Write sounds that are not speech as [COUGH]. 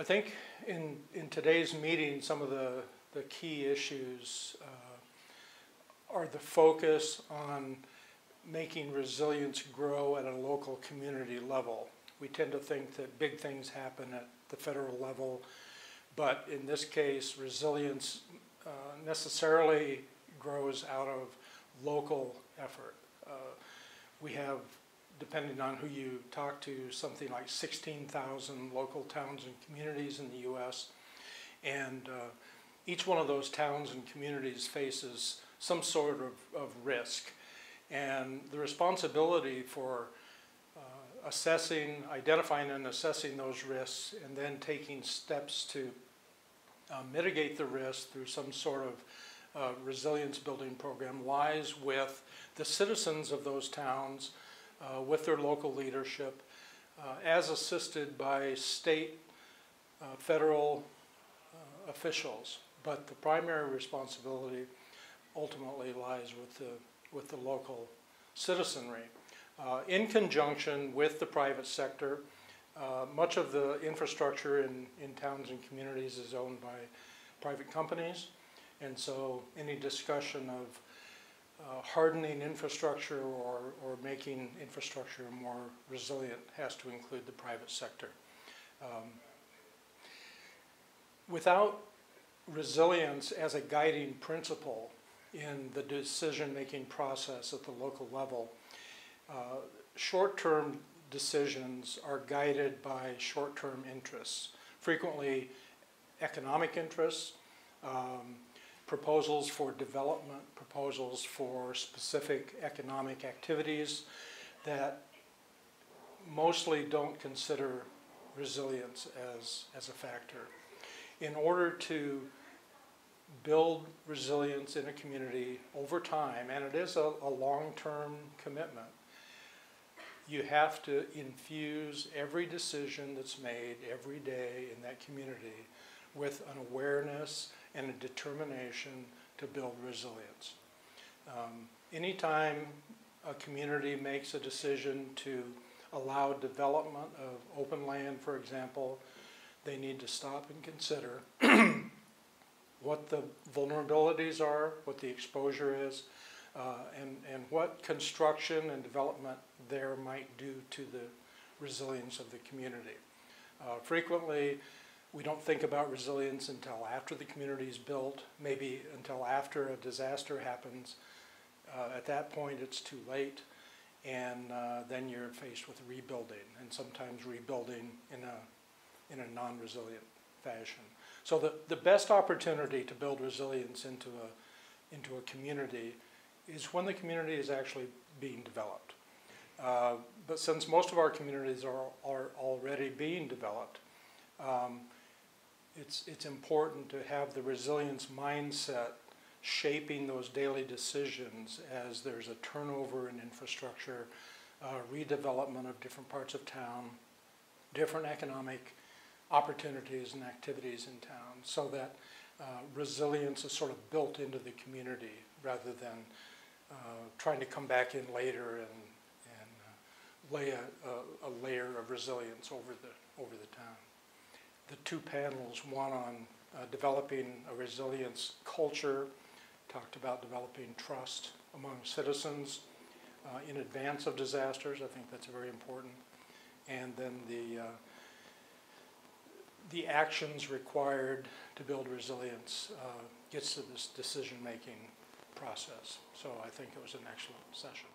I think in, in today's meeting, some of the, the key issues uh, are the focus on making resilience grow at a local community level. We tend to think that big things happen at the federal level, but in this case, resilience uh, necessarily grows out of local effort. Uh, we have, depending on who you talk to, something like 16,000 local towns and communities in the U.S. And uh, each one of those towns and communities faces some sort of, of risk. And the responsibility for uh, assessing, identifying and assessing those risks, and then taking steps to uh, mitigate the risk through some sort of uh, resilience building program lies with the citizens of those towns, uh, with their local leadership, uh, as assisted by state, uh, federal uh, officials. But the primary responsibility ultimately lies with the, with the local citizenry. Uh, in conjunction with the private sector, much of the infrastructure in, in towns and communities is owned by private companies. And so any discussion of uh, hardening infrastructure or, or making infrastructure more resilient has to include the private sector. Um, without resilience as a guiding principle in the decision-making process at the local level, uh, short-term decisions are guided by short-term interests, frequently economic interests, um, proposals for development, proposals for specific economic activities that mostly don't consider resilience as, as a factor. In order to build resilience in a community over time, and it is a, a long-term commitment, you have to infuse every decision that's made every day in that community with an awareness and a determination to build resilience. Um, anytime a community makes a decision to allow development of open land, for example, they need to stop and consider [CLEARS THROAT] what the vulnerabilities are, what the exposure is, uh, and, and what construction and development there might do to the resilience of the community. Uh, frequently, we don't think about resilience until after the community is built, maybe until after a disaster happens. Uh, at that point, it's too late, and uh, then you're faced with rebuilding, and sometimes rebuilding in a, in a non-resilient fashion. So the, the best opportunity to build resilience into a, into a community is when the community is actually being developed. Uh, but since most of our communities are, are already being developed, um, it's, it's important to have the resilience mindset shaping those daily decisions as there's a turnover in infrastructure, uh, redevelopment of different parts of town, different economic opportunities and activities in town, so that uh, resilience is sort of built into the community rather than uh, trying to come back in later and, and uh, lay a, a, a layer of resilience over the, over the town the two panels, one on uh, developing a resilience culture, talked about developing trust among citizens uh, in advance of disasters. I think that's very important. And then the, uh, the actions required to build resilience uh, gets to this decision-making process. So I think it was an excellent session.